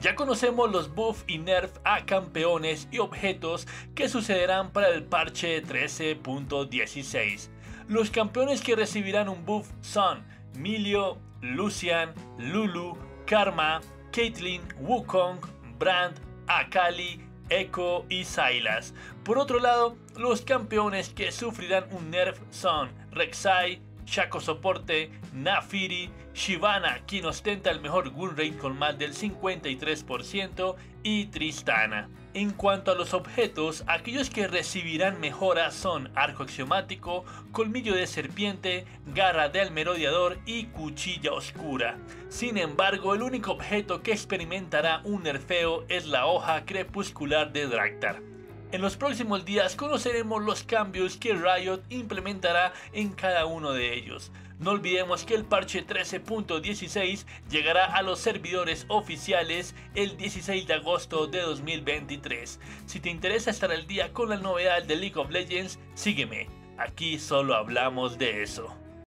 Ya conocemos los buff y nerf a campeones y objetos que sucederán para el parche 13.16. Los campeones que recibirán un buff son Milio, Lucian, Lulu, Karma, Caitlyn, Wukong, Brand, Akali, Echo y Sylas. Por otro lado, los campeones que sufrirán un nerf son Rek'Sai, Shaco Soporte, Nafiri, Shivana, quien ostenta el mejor win rate con más del 53%, y Tristana. En cuanto a los objetos, aquellos que recibirán mejoras son arco axiomático, colmillo de serpiente, garra del merodeador y cuchilla oscura. Sin embargo, el único objeto que experimentará un nerfeo es la hoja crepuscular de Draktar. En los próximos días conoceremos los cambios que Riot implementará en cada uno de ellos. No olvidemos que el parche 13.16 llegará a los servidores oficiales el 16 de agosto de 2023. Si te interesa estar al día con la novedad de League of Legends, sígueme. Aquí solo hablamos de eso.